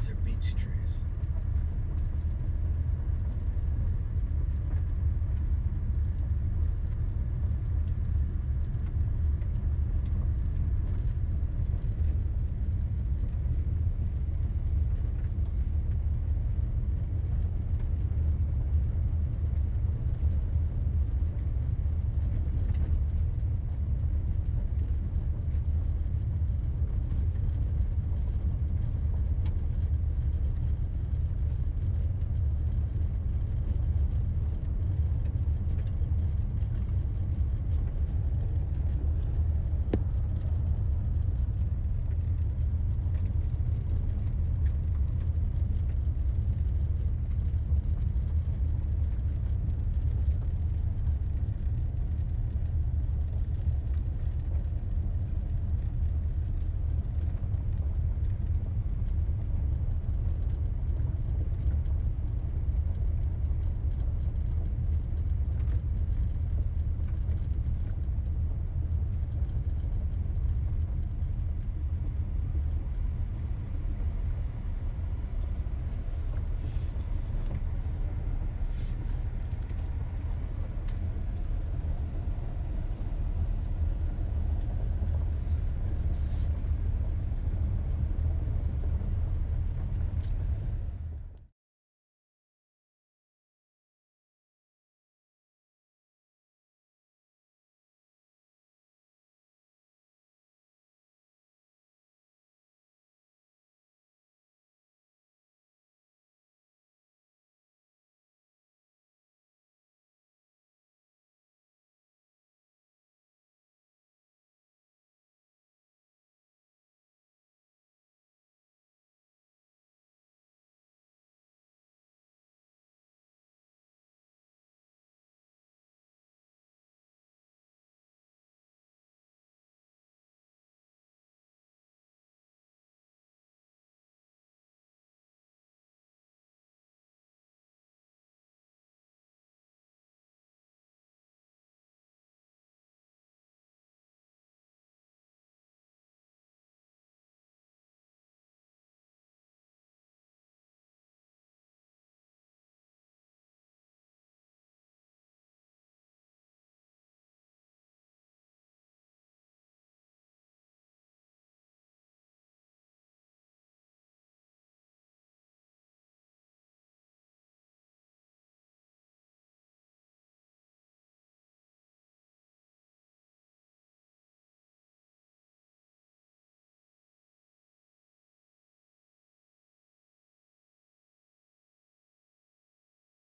Windsor Beach Tree.